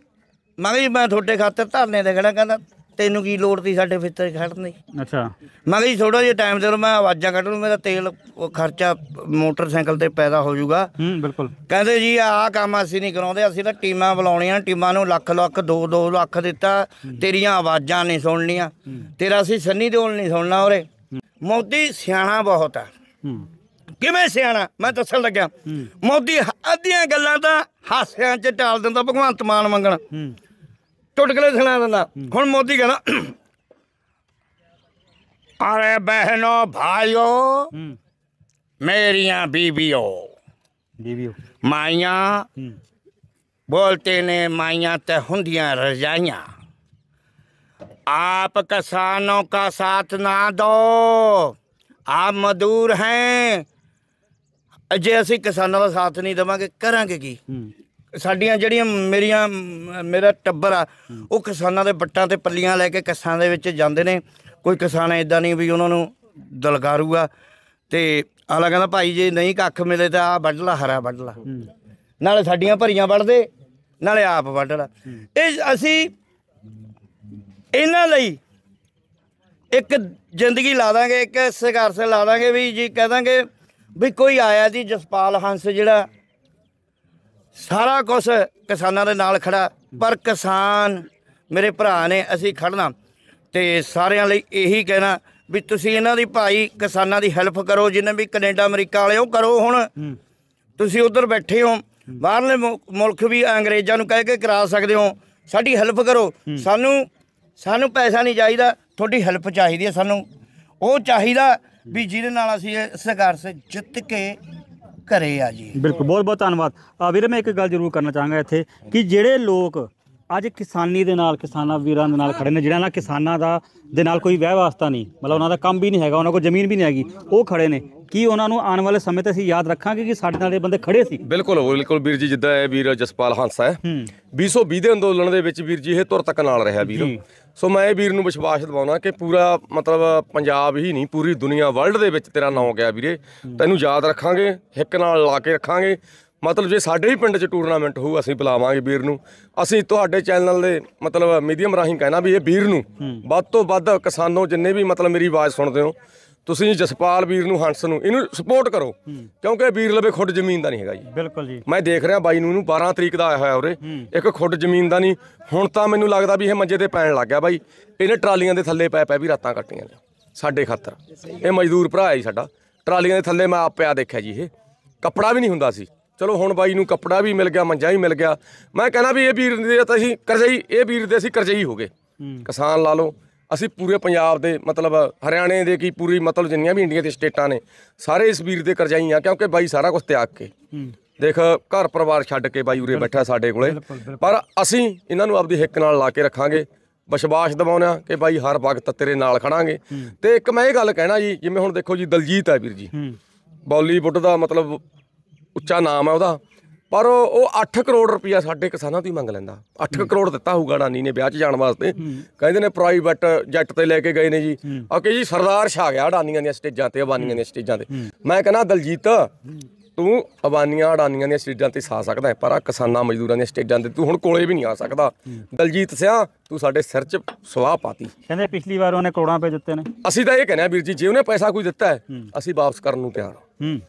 ਮੈਂ ਕਿਹਾ ਜੀ ਮੈਂ ਤੁਹਾਡੇ ਖਾਤਰ ਧਰਨੇ ਤੇ ਖੜਾ ਕਹਿੰਦਾ ਤੈਨੂੰ ਕੀ ਲੋੜ ਸੀ ਸਾਡੇ ਫਿੱਤਰ ਖੜਨ ਦੀ? ਅੱਛਾ। ਮੈਂ ਕਿਹਾ ਜੀ ਥੋੜਾ ਜਿਹਾ ਟਾਈਮ ਦੇ ਦਿਓ ਮੈਂ ਆਵਾਜ਼ਾਂ ਕੱਢ ਲੂ ਮੇਰਾ ਤੇਲ ਉਹ ਖਰਚਾ ਮੋਟਰਸਾਈਕਲ ਤੇ ਪੈਦਾ ਹੋ ਜਾਊਗਾ। ਹੂੰ ਬਿਲਕੁਲ। ਕਹਿੰਦੇ ਜੀ ਆਹ ਕੰਮ ਅਸੀਂ ਨਹੀਂ ਕਰਾਉਂਦੇ ਅਸੀਂ ਤਾਂ ਟੀਮਾਂ ਬੁਲਾਉਣੀਆਂ ਟੀਮਾਂ ਨੂੰ ਲੱਖ ਲੱਖ 2-2 ਲੱਖ ਦਿੱਤਾ ਤੇਰੀਆਂ ਆਵਾਜ਼ਾਂ ਨਹੀਂ ਸੁਣਨੀਆਂ। ਤੇਰਾ ਅਸੀਂ ਸੰਨੀ ਦਿਓਲ ਨਹੀਂ ਸੁਣਨਾ ਉਰੇ। ਮੋਦੀ ਸਿਆਣਾ ਬਹੁਤ ਆ। ਹੂੰ। ਕਿਵੇਂ ਸਿਆਣਾ? ਮੈਂ ਦੱਸਣ ਲੱਗਿਆ। ਮੋਦੀ ਅੱਧੀਆਂ ਗੱਲਾਂ ਤਾਂ ਹਾਸਿਆਂ 'ਚ ਟਾਲ ਦਿੰਦਾ ਭਗਵੰਤ ਮਾਨ ਮੰਗਣ। ਹੂੰ। ਟੁਟਕਲੇ ਸੁਣਾ ਦਿੰਦਾ ਹੁਣ ਮੋਦੀ ਕਹਿੰਦਾ ਅਰੇ ਬਹਿਨੋ ਭਾਈਓ ਹੂੰ ਮੇਰੀਆਂ ਬੀਬੀਓ ਬੀਬੀਓ ਮਾਈਆਂ ਹੂੰ बोलते ने माइया तो हुंदियां रजाइयां आप किसानों का साथ ना दो आप मजदूर हैं ਜੇ ਅਸੀਂ ਕਿਸਾਨਾਂ ਦਾ ਸਾਥ ਨਹੀਂ ਦੇਵਾਂਗੇ ਕਰਾਂਗੇ ਕੀ ਹੂੰ ਸਾਡੀਆਂ ਜਿਹੜੀਆਂ ਮੇਰੀਆਂ ਮੇਰਾ ਟੱਬਰ ਆ ਉਹ ਕਿਸਾਨਾਂ ਦੇ ਬੱਟਾਂ ਤੇ ਪੱਲੀਆਂ ਲੈ ਕੇ ਕਿਸਾਨਾਂ ਦੇ ਵਿੱਚ ਜਾਂਦੇ ਨੇ। ਕੋਈ ਕਿਸਾਨ ਇਦਾਂ ਨਹੀਂ ਵੀ ਉਹਨਾਂ ਨੂੰ ਦਲਕਾਰੂਗਾ ਤੇ ਆਲਾ ਕਹਿੰਦਾ ਭਾਈ ਜੇ ਨਹੀਂ ਕੱਖ ਮਿਲੇ ਤਾਂ ਆ ਵੱਢ ਲਾ ਹਰਾ ਵੱਢ ਲਾ। ਨਾਲੇ ਸਾਡੀਆਂ ਭਰੀਆਂ ਵੱਢਦੇ ਨਾਲੇ ਆਪ ਵੱਢ ਲਾ। ਇਹ ਅਸੀਂ ਇਹਨਾਂ ਲਈ ਇੱਕ ਜ਼ਿੰਦਗੀ ਲਾ ਦਾਂਗੇ ਇੱਕ ਸੰਘਰਸ਼ ਲਾ ਦਾਂਗੇ ਵੀ ਜੀ ਕਹਿ ਦਾਂਗੇ ਵੀ ਕੋਈ ਆਇਆ ਜੀ ਜਸਪਾਲ ਹੰਸ ਜਿਹੜਾ ਸਾਰਾ ਕੁਝ ਕਿਸਾਨਾਂ ਦੇ ਨਾਲ ਖੜਾ। ਪਰ ਕਿਸਾਨ ਮੇਰੇ ਭਰਾ ਨੇ ਅਸੀਂ ਖੜਨਾ ਤੇ ਸਾਰਿਆਂ ਲਈ ਇਹੀ ਕਹਿਣਾ ਵੀ ਤੁਸੀਂ ਇਹਨਾਂ ਦੀ ਭਾਈ ਕਿਸਾਨਾਂ ਦੀ ਹੈਲਪ ਕਰੋ ਜਿੰਨੇ ਵੀ ਕੈਨੇਡਾ ਅਮਰੀਕਾ ਵਾਲੇ ਉਹ ਕਰੋ ਹੁਣ। ਤੁਸੀਂ ਉਧਰ ਬੈਠੇ ਹੋ ਬਾਹਰਲੇ ਮੁਲਕ ਵੀ ਅੰਗਰੇਜ਼ਾਂ ਨੂੰ ਕਹਿ ਕੇ ਕਰਾ ਸਕਦੇ ਹੋ। ਸਾਡੀ ਹੈਲਪ ਕਰੋ। ਸਾਨੂੰ ਸਾਨੂੰ ਪੈਸਾ ਨਹੀਂ ਚਾਹੀਦਾ ਤੁਹਾਡੀ ਹੈਲਪ ਚਾਹੀਦੀ ਹੈ ਸਾਨੂੰ। ਉਹ ਚਾਹੀਦਾ ਵੀ ਜਿਹਦੇ ਨਾਲ ਅਸੀਂ ਇਹ ਸੰਘਰਸ਼ ਜਿੱਤ ਕੇ ਘਰੇ ਆ ਜੀ। ਬਿਲਕੁਲ ਬਹੁਤ ਬਹੁਤ ਧੰਨਵਾਦ। ਆ ਵੀਰੇ ਮੈਂ ਇੱਕ ਗੱਲ ਜ਼ਰੂਰ ਕਰਨਾ ਚਾਹਾਂਗਾ ਇੱਥੇ ਕਿ ਜਿਹੜੇ ਲੋਕ ਅੱਜ ਕਿਸਾਨੀ ਦੇ ਨਾਲ ਕਿਸਾਨਾਂ ਵੀਰਾਂ ਦੇ ਨਾਲ ਖੜੇ ਨੇ ਜਿਹਨਾਂ ਨਾਲ ਕਿਸਾਨਾਂ ਦਾ ਦੇ ਨਾਲ ਕੋਈ ਵਿਆਹ ਵਾਸਤਾ ਨਹੀਂ ਮਤਲਬ ਉਹਨਾਂ ਦਾ ਕੰਮ ਵੀ ਨਹੀਂ ਹੈਗਾ ਉਹਨਾਂ ਕੋਲ ਜ਼ਮੀਨ ਵੀ ਨਹੀਂ ਹੈਗੀ ਉਹ ਖੜੇ ਨੇ। ਕੀ ਉਹਨਾਂ ਨੂੰ ਆਉਣ ਵਾਲੇ ਸਮੇਂ ਤੇ ਅਸੀਂ ਯਾਦ ਰੱਖਾਂਗੇ ਕਿ ਸਾਡੇ ਨਾਲ ਇਹ ਬੰਦੇ ਖੜੇ ਸੀ? ਬਿਲਕੁਲ ਬਿਲਕੁਲ ਵੀਰ ਜੀ ਜਿੱਦਾਂ ਇਹ ਵੀਰ ਜਸਪਾਲ ਹੰਸ ਹੈ। ਹੂੰ। 220 ਦੇ ਅੰਦੋਲਨ ਦੇ ਵਿੱਚ ਵੀਰ ਜੀ ਇਹ ਤੁਰ ਤੱਕ ਨਾਲ ਰਿਹਾ ਵੀਰ। ਜੀ। ਸੋ ਮੈਂ ਇਹ ਵੀਰ ਨੂੰ ਵਿਸ਼ਵਾਸ ਦਿਵਾਉਣਾ ਕਿ ਪੂਰਾ ਮਤਲਬ ਪੰਜਾਬ ਹੀ ਨਹੀਂ ਪੂਰੀ ਦੁਨੀਆ ਵਰਲਡ ਦੇ ਵਿੱਚ ਤੇਰਾ ਨਾਮ ਗਿਆ ਵੀਰੇ। ਤੈਨੂੰ ਯਾਦ ਰੱਖਾਂਗੇ ਹਿੱਕ ਨਾਲ ਲਾ ਕੇ ਰੱਖਾਂਗੇ। ਮਤਲਬ ਜੇ ਸਾਡੇ ਹੀ ਪਿੰਡ 'ਚ ਟੂਰਨਾਮੈਂਟ ਹੋਊ ਅਸੀਂ ਬੁਲਾਵਾਂਗੇ ਵੀਰ ਨੂੰ। ਅਸੀਂ ਤੁਹਾਡੇ ਚੈਨਲ ਦੇ ਮਤਲਬ ਮੀਡੀਅਮ ਰਾਹੀਂ ਕਹਿਣਾ ਵੀ ਇਹ ਵੀਰ ਨੂੰ ਵੱਧ ਤੋਂ ਵੱਧ ਕਿਸਾਨੋ ਜਿੰਨੇ ਵੀ ਮਤਲਬ ਮੇਰੀ ਆਵਾਜ਼ ਸੁਣਦੇ ਹੋ ਤੁਸੀਂ ਜਸਪਾਲ ਵੀਰ ਨੂੰ ਹੰਸ ਨੂੰ ਇਹਨੂੰ ਸਪੋਰਟ ਕਰੋ। ਕਿਉਂਕਿ ਵੀਰ ਲਵੇ ਖੁੱਡ ਜ਼ਮੀਨ ਦਾ ਨਹੀਂ ਹੈਗਾ ਜੀ। ਬਿਲਕੁਲ ਜੀ। ਮੈਂ ਦੇਖ ਰਿਹਾ ਬਾਈ ਨੂੰ ਇਹਨੂੰ 12 ਤਰੀਕ ਦਾ ਆਇਆ ਹੋਇਆ ਉਰੇ। ਇੱਕ ਖੁੱਡ ਜ਼ਮੀਨ ਦਾ ਨਹੀਂ। ਹੁਣ ਤਾਂ ਮੈਨੂੰ ਲੱਗਦਾ ਵੀ ਇਹ ਮੰਜੇ ਤੇ ਪੈਣ ਲੱਗ ਗਿਆ ਬਾਈ। ਇਹਨੇ ਟਰਾਲੀਆਂ ਦੇ ਥੱਲੇ ਪੈ ਪੈ ਵੀ ਰਾਤਾਂ ਕੱਟੀਆਂ ਨੇ ਸਾਡੇ ਖਾਤਰ। ਇਹ ਮਜ਼ਦੂਰ ਭਰਾ ਹੈ ਜੀ ਸਾਡਾ। ਟਰਾਲੀਆਂ ਦੇ ਥੱਲੇ ਮੈਂ ਆਪ ਪਿਆ ਦੇਖਿਆ ਜੀ ਇਹ। ਕੱਪੜਾ ਵੀ ਨਹੀਂ ਹੁੰਦਾ ਸੀ। ਚਲੋ ਹੁਣ ਬਾਈ ਨੂੰ ਕੱਪੜਾ ਵੀ ਮਿਲ ਗਿਆ ਮੰਜਾ ਵੀ ਮਿਲ ਗਿਆ। ਮੈਂ ਕਹਿੰਦਾ ਵੀ ਇਹ ਵੀਰ ਦੇ ਤਾਂ ਅਸੀਂ ਕਰਜ਼ਈ ਇਹ ਵੀਰ ਦੇ ਅਸੀਂ ਕਰਜ਼ਈ ਹੋ ਗਏ। ਕਿਸਾਨ ਲਾ ਲਓ। ਅਸੀਂ ਪੂਰੇ ਪੰਜਾਬ ਦੇ ਮਤਲਬ ਹਰਿਆਣੇ ਦੇ ਕੀ ਪੂਰੀ ਮਤਲਬ ਜਿੰਨੀਆਂ ਵੀ ਇੰਡੀਆ ਦੇ ਸਟੇਟਾਂ ਨੇ ਸਾਰੇ ਇਸ ਵੀਰ ਦੇ ਕਰਜ਼ਾਈ ਆ ਕਿਉਂਕਿ ਬਾਈ ਸਾਰਾ ਕੁਝ ਤਿਆਗ ਕੇ। ਦੇਖ ਘਰ ਪਰਿਵਾਰ ਛੱਡ ਕੇ ਬਾਈ ਉਰੇ ਬੈਠਾ ਸਾਡੇ ਕੋਲੇ। ਪਰ ਅਸੀਂ ਇਹਨਾਂ ਨੂੰ ਆਪਦੀ ਹਿੱਕ ਨਾਲ ਲਾ ਕੇ ਰੱਖਾਂਗੇ ਵਿਸ਼ਵਾਸ ਦਿਵਾਉਣਾ ਕਿ ਬਾਈ ਹਰ ਵਕਤ ਤੇਰੇ ਨਾਲ ਖੜਾਂਗੇ। ਤੇ ਇੱਕ ਮੈਂ ਇਹ ਗੱਲ ਕਹਿਣਾ ਜੀ ਜਿਵੇਂ ਹੁਣ ਦੇਖੋ ਜੀ ਦਲਜੀਤ ਹੈ ਵੀਰ ਜੀ। ਬਾਲੀਵੁੱਡ ਦਾ ਮਤਲਬ ਉੱਚਾ ਨਾਮ ਹੈ ਉਹਦਾ। ਪਰ ਉਹ ਉਹ 8 ਕਰੋੜ ਰੁਪਇਆ ਸਾਡੇ ਕਿਸਾਨਾਂ ਤੋਂ ਹੀ ਮੰਗ ਲੈਂਦਾ। 8 ਕਰੋੜ ਦਿੱਤਾ ਹੋਊਗਾ ਨਾਨੀ ਨੇ ਵਿਆਹ 'ਚ ਜਾਣ ਵਾਸਤੇ। ਕਹਿੰਦੇ ਨੇ ਪ੍ਰਾਈਵੇਟ ਜੈਟ ਤੇ ਲੈ ਕੇ ਗਏ ਨੇ ਜੀ। ਆ ਕਿ ਜੀ ਸਰਦਾਰ ਛਾ ਗਿਆ ਅਡਾਨੀਆਂ ਦੀਆਂ ਸਟੇਜਾਂ ਤੇ ਅਬਾਨੀਆਂ ਦੀਆਂ ਸਟੇਜਾਂ ਤੇ। ਮੈਂ ਕਹਿੰਦਾ ਦਲਜੀਤ ਤੂੰ ਅਬਾਨੀਆਂ ਅਡਾਨੀਆਂ ਦੀਆਂ ਸਟੇਜਾਂ ਤੇ ਸਾ ਸਕਦਾ ਹੈ, ਪਰ ਆ ਕਿਸਾਨਾਂ ਮਜ਼ਦੂਰਾਂ ਦੀਆਂ ਸਟੇਜਾਂ ਤੇ ਤੂੰ ਹੁਣ ਕੋਲੇ ਵੀ ਨਹੀਂ ਆ ਸਕਦਾ। ਦਲਜੀਤ ਸਿਆ ਤੂੰ ਸਾਡੇ ਸਿਰ 'ਚ ਸਵਾਹ ਪਾਤੀ। ਕਹਿੰਦੇ ਪਿਛਲੀ ਵਾਰ ਉਹਨੇ ਕਰੋੜਾਂ ਰੁਪਏ ਦਿੱਤੇ ਨੇ। ਅਸੀਂ ਤਾਂ ਇਹ ਕਹਿੰਦੇ ਆ ਵੀਰ ਜੀ ਜੇ ਉਹਨੇ ਪੈਸਾ ਕੋਈ ਦਿੱਤਾ ਹੈ। ਅਸੀਂ ਵਾਪਸ ਕਰਨ ਨੂੰ ਤਿਆਰ ਹਾਂ। ਹੂੰ।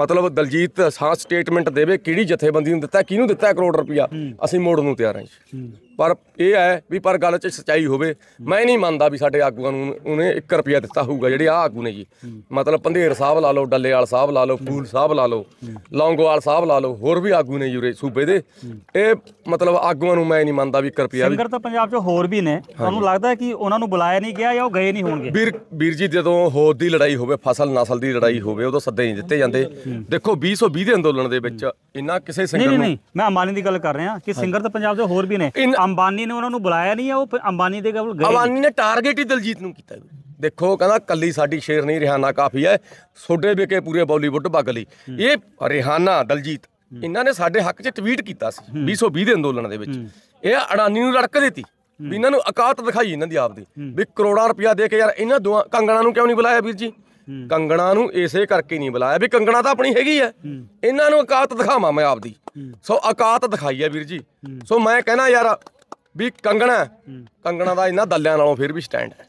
ਮਤਲਬ ਦਲਜੀਤ ਸਾਹ ਸਟੇਟਮੈਂਟ ਦੇਵੇ ਕਿਹੜੀ ਜਥੇਬੰਦੀ ਨੂੰ ਦਿੱਤਾ ਕਿਹਨੂੰ ਦਿੱਤਾ ਕਰੋੜ ਰੁਪਇਆ ਅਸੀਂ ਮੋੜਨ ਨੂੰ ਤਿਆਰ ਹਾਂ ਜੀ। ਪਰ ਇਹ ਹੈ ਵੀ ਪਰ ਗੱਲ 'ਚ ਸੱਚਾਈ ਹੋਵੇ ਮੈਂ ਨਹੀਂ ਮੰਨਦਾ ਵੀ ਸਾਡੇ ਆਗੂਆਂ ਨੂੰ ਉਹਨੇ 1 ਰੁਪਿਆ ਦਿੱਤਾ ਹੋਊਗਾ ਜਿਹੜੇ ਆ ਆਗੂ ਨੇ ਜੀ। ਮਤਲਬ ਪੰਧੇਰ ਸਾਹਿਬ ਲਾ ਲਓ ਡੱਲੇਵਾਲ ਸਾਹਿਬ ਲਾ ਲਓ ਫੂਲ ਸਾਹਿਬ ਲਾ ਲਓ ਲੌਂਗੋਵਾਲ ਸਾਹਿਬ ਲਾ ਲਓ ਹੋਰ ਵੀ ਆਗੂ ਨੇ ਜੁਰੇ ਸੂਬੇ ਦੇ। ਇਹ ਮਤਲਬ ਆਗੂਆਂ ਨੂੰ ਮੈਂ ਨਹੀਂ ਮੰਨਦਾ ਵੀ 1 ਰੁਪਿਆ ਵੀ ਸਿੰਗਰ ਤਾਂ ਪੰਜਾਬ 'ਚ ਹੋਰ ਵੀ ਨੇ। ਤੁਹਾਨੂੰ ਲੱਗਦਾ ਕਿ ਉਹਨਾਂ ਨੂੰ ਬੁਲਾਇਆ ਨਹੀਂ ਗਿਆ ਜਾਂ ਉਹ ਗਏ ਨਹੀਂ ਹੋਣਗੇ? ਵੀਰ ਵੀਰ ਜੀ ਜਦੋਂ ਹੋਦ ਦੀ ਲੜਾਈ ਹੋਵੇ ਫਸਲ ਨਸਲ ਦੀ ਲੜਾਈ ਹੋਵੇ ਉਦੋਂ ਸੱਦੇ ਨਹੀਂ ਦਿੱਤੇ ਜਾਂਦੇ। ਦੇਖੋ 2020 ਦੇ ਅੰਦੋਲਨ ਦੇ ਵਿੱਚ ਇੰਨਾ ਕਿਸੇ ਸਿੰਗਰ ਨਹੀਂ ਨੂੰ ਨਹੀਂ ਮੈਂ ਅੰਬਾਨੀ ਦੀ ਗੱਲ ਕਰ ਰਿਹਾ ਕਿ ਸਿੰਗਰ ਤਾਂ ਪੰਜਾਬ 'ਚ ਹੋਰ ਵੀ ਨੇ। ਅੰਬਾਨੀ ਨੇ ਉਹਨਾਂ ਨੂੰ ਬੁਲਾਇਆ ਨਹੀਂ ਆ ਉਹ ਅੰਬਾਨੀ ਦੇ ਕੋਲ ਗਏ। ਅਵਾਨੀ ਨੇ ਟਾਰਗੇਟ ਹੀ ਦਲਜੀਤ ਨੂੰ ਕੀਤਾ। ਦੇਖੋ ਕਹਿੰਦਾ ਕੱਲੀ ਸਾਡੀ ਸ਼ੇਰ ਨਹੀਂ ਰਿਹਾਨਾ ਕਾਫੀ ਹੈ। ਛੋਡੇ ਵਿਕੇ ਪੂਰੇ ਬਾਲੀਵੁੱਡ ਭੱਗ ਲਈ। ਇਹ ਰਿਹਾਨਾ ਦਲਜੀਤ ਇਹਨਾਂ ਨੇ ਸਾਡੇ ਹੱਕ 'ਚ ਟਵੀਟ ਕੀਤਾ ਸੀ 2020 ਦੇ ਅੰਦੋਲਨ ਦੇ ਵਿੱਚ। ਇਹ ਅਡਾਨੀ ਨੂੰ ਰੜਕ ਦਿੱਤੀ ਵੀ ਇਹਨਾਂ ਨੂੰ ਔਕਾਤ ਦਿਖਾਈ ਇਹਨਾਂ ਦੀ ਆਪਦੀ ਵੀ ਕਰੋੜਾਂ ਰੁਪਇਆ ਦੇ ਕੇ ਯਾਰ ਇਹਨਾਂ ਦੋਆਂ ਕੰਗਣਾ ਨੂੰ ਕਿਉਂ ਨਹੀਂ ਬੁਲਾਇਆ ਵੀਰ ਜੀ? ਕੰਗਣਾ ਨੂੰ ਇਸੇ ਕਰਕੇ ਨਹੀਂ ਬੁਲਾਇਆ ਵੀ ਕੰਗਣਾ ਤਾਂ ਆਪਣੀ ਹੈਗੀ ਹੈ। ਇਹਨਾਂ ਨੂੰ ਔਕਾਤ ਦਿਖਾਵਾਂ ਮੈਂ ਆਪਦੀ। ਸੋ ਔਕਾਤ ਦਿਖਾਈ ਹੈ ਵੀਰ ਜੀ। ਸੋ ਮੈਂ ਕਹਿਣਾ ਯਾਰ ਵੀ ਕੰਗਣਾ। ਕੰਗਣਾ ਦਾ ਇਹਨਾਂ ਦੱਲਿਆਂ ਨਾਲੋਂ ਫਿਰ ਵੀ ਸਟੈਂਡ ਹੈ।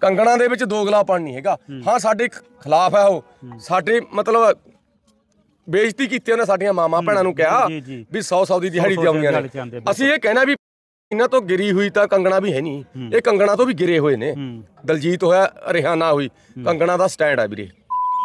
ਕੰਗਣਾ ਦੇ ਵਿੱਚ ਦੋਗਲਾਪਣ ਨਹੀਂ ਹੈਗਾ। ਹਾਂ। ਸਾਡੇ ਖਿਲਾਫ ਹੈ ਉਹ। ਸਾਡੇ ਮਤਲਬ ਬੇਇੱਜ਼ਤੀ ਕੀਤੀ ਉਹਨੇ ਸਾਡੀਆਂ ਮਾਮਾ ਭੈਣਾਂ ਨੂੰ ਕਿਹਾ। ਵੀ 100 100 ਦੀ ਦਿਹਾੜੀ ਆਉਂਦੇ ਨੇ। ਅਸੀਂ ਇਹ ਕਹਿਣਾ ਵੀ ਇਹਨਾਂ ਤੋਂ ਗਿਰੀ ਹੋਈ ਤਾਂ ਕੰਗਣਾ ਵੀ ਹੈ ਨਹੀਂ। ਇਹ ਕੰਗਣਾ ਤੋਂ ਵੀ ਗਿਰੇ ਹੋਏ ਨੇ। ਦਲਜੀਤ ਹੋਇਆ ਰਿਹਾਨਾ ਹੋਈ। ਕੰਗਣਾ ਦਾ ਸਟੈਂਡ ਹੈ ਵੀਰੇ।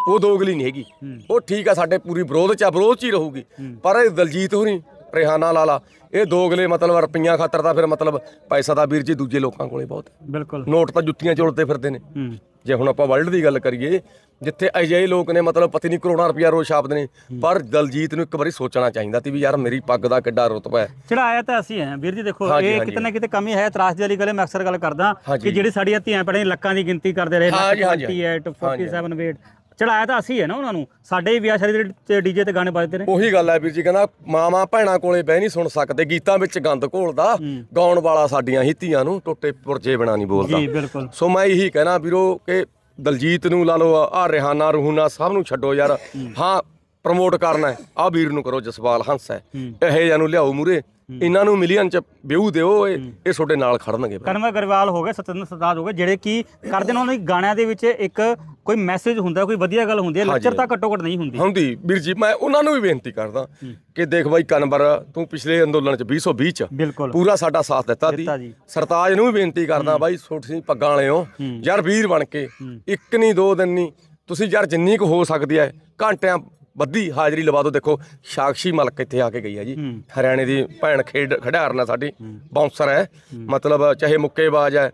ਉਹ ਦੋਗਲੀ ਨਹੀਂ ਹੈਗੀ। ਉਹ ਠੀਕ ਆ ਸਾਡੇ ਪੂਰੀ ਵਿਰੋਧ ਚ ਵਿਰੋਧ ਚ ਹੀ ਰਹੂਗੀ। ਪਰ ਇਹ ਦਲਜੀਤ ਹੋਣੀ ਰਿਹਾਨਾ ਲਾਲਾ। ਇਹ ਦੋਗਲੇ ਮਤਲਬ ਰੁਪਈਆਂ ਖਾਤਰ ਤਾਂ ਫਿਰ ਮਤਲਬ ਪੈਸਾ ਦਾ ਵੀਰ ਜੀ ਦੂਜੇ ਲੋਕਾਂ ਕੋਲੇ ਬਹੁਤ। ਹੈ ਬਿਲਕੁਲ। ਨੋਟ ਤਾਂ ਜੁੱਤੀਆਂ ਚੋਲਦੇ ਫਿਰਦੇ ਨੇ। ਹੂੰ। ਜੇ ਹੁਣ ਆਪਾਂ ਵਰਲਡ ਦੀ ਗੱਲ ਕਰੀਏ ਜਿੱਥੇ ਅਜਿਹੇ ਲੋਕ ਨੇ ਮਤਲਬ ਪਤੀ ਨਹੀਂ ਕਰੋੜਾਂ ਰੁਪਇਆ ਰੋਜ਼ ਛਾਪਦੇ ਨੇ ਪਰ ਦਲਜੀਤ ਨੂੰ ਇੱਕ ਵਾਰੀ ਸੋਚਣਾ ਚਾਹੀਦਾ ਸੀ ਵੀ ਯਾਰ ਮੇਰੀ ਪੱਗ ਦਾ ਕਿੱਡਾ ਰੁਤਬਾ ਹੈ। ਚੜਾਇਆ ਤਾਂ ਅਸੀਂ ਹੈ ਵੀਰ ਜੀ ਦੇਖੋ ਹਾਂਜੀ, ਇਹ ਹਾਂਜੀ। ਕਿਤੇ ਨਾ ਕਿਤੇ ਕਮੀ ਹੈ ਤਰਾਸਦੀ ਵਾਲੀ ਗੱਲ ਮੈਂ ਅਕਸਰ ਗੱਲ ਕਰਦਾ ਹਾਂਜੀ। ਕਿ ਜਿਹੜੀ ਸਾਡੀਆਂ ਧੀਆਂ ਪੜੀਆਂ ਲੱਕਾਂ ਦੀ ਗਿਣਤੀ ਕਰਦੇ ਰਹੇ ਹਾਂਜੀ, ਹਾਂਜੀ, 28 47 weight ਚੜਾਇਆ ਤਾਂ ਅਸੀਂ ਹੈ ਨਾ ਉਹਨਾਂ ਨੂੰ। ਸਾਡੇ ਹੀ ਵਿਆਹ ਸ਼ਾਦੀ ਦੇ ਡੀਜੇ ਤੇ ਗਾਣੇ ਵੱਜਦੇ ਨੇ। ਉਹੀ ਗੱਲ ਹੈ ਵੀਰ ਜੀ ਕਹਿੰਦਾ ਮਾਵਾਂ ਭੈਣਾਂ ਕੋਲੇ ਬਹਿ ਨਹੀਂ ਸੁਣ ਸਕਦੇ ਗੀਤਾਂ ਵਿੱਚ ਗੰਦ ਘੋਲਦਾ ਗਾਉਣ ਵਾਲਾ ਸਾਡੀਆਂ ਹੀ ਧੀਆਂ ਨੂੰ ਟੁੱਟੇ ਪੁਰਜੇ ਬਣਾ ਨਹੀਂ ਬੋਲਦਾ। ਜੀ ਬਿਲਕੁਲ। ਸੋ ਮੈਂ ਇਹੀ ਕਹਿਣਾ ਵੀਰੋ ਕਿ ਦਲਜੀਤ ਨੂੰ ਲਾ ਲਓ ਆ ਰਿਹਾਨਾ ਰੂਹਨਾ ਸਭ ਨੂੰ ਛੱਡੋ ਯਾਰ। ਹਾਂ। ਪ੍ਰਮੋਟ ਕਰਨਾ ਆ ਵੀਰ ਨੂੰ ਕਰੋ ਜਸਪਾਲ ਹੰਸ ਹੈ। ਇਹ ਜਿਹਾ ਨੂੰ ਲਿਆਓ ਮੂਰੇ ਇਹਨਾਂ ਨੂੰ ਮਿਲੀਅਨ ਚ ਵਿਊ ਦਿਓ ਇਹ ਇਹ ਤੁਹਾਡੇ ਨਾਲ ਖੜਨਗੇ। ਕਰਮਾ ਗਰਵਾਲ ਹੋ ਗਏ ਸਤਿੰਦਰ ਸਰਤਾਜ ਹੋ ਗਏ ਜਿਹੜੇ ਕੀ ਕਰਦੇ ਨੇ ਉਹਨਾਂ ਦੀ ਗਾਣਿਆਂ ਦੇ ਵਿੱਚ ਇੱਕ ਕੋਈ ਮੈਸੇਜ ਹੁੰਦਾ ਕੋਈ ਵਧੀਆ ਗੱਲ ਹੁੰਦੀ ਹੈ। ਲੈਕਚਰ ਤਾਂ ਘੱਟੋ ਘੱਟ ਨਹੀਂ ਹੁੰਦੀ। ਹੁੰਦੀ। ਵੀਰ ਜੀ ਮੈਂ ਉਹਨਾਂ ਨੂੰ ਵੀ ਬੇਨਤੀ ਕਰਦਾ ਕਿ ਦੇਖ ਬਾਈ ਕਨਵਰ ਤੂੰ ਪਿਛਲੇ ਅੰਦੋਲਨ ਚ 2020 ਚ ਪੂਰਾ ਸਾਡਾ ਸਾਥ ਦਿੱਤਾ ਸੀ। ਸਰਤਾਜ ਨੂੰ ਵੀ ਬੇਨਤੀ ਕਰਦਾ ਬਾਈ ਛੋਟੀ ਪੱਗਾਂ ਵਾਲਿਓ ਯਾਰ ਵੀਰ ਬਣ ਕੇ ਇੱਕ ਨਹੀਂ ਦੋ ਦਿਨ ਨਹੀਂ ਤੁਸੀਂ ਯਾਰ ਜਿੰਨੀ ਕੁ ਹੋ ਸਕਦੀ ਹੈ ਘੰਟਿਆਂ ਬੱਧੀ ਹਾਜ਼ਰੀ ਲਵਾ ਦਿਓ। ਦੇਖੋ ਸਾਕਸ਼ੀ ਮਲਕ ਇੱਥੇ ਆ ਕੇ ਗਈ ਹੈ ਜੀ। ਹਰਿਆਣੇ ਦੀ ਭੈਣ ਖੇਡ ਖਿਡਾਰਨ ਹੈ ਸਾਡੀ ਬਾਉਂਸਰ ਹੈ। ਮਤਲਬ ਚਾਹੇ ਮੁੱਕੇਬਾਜ਼ ਹੈ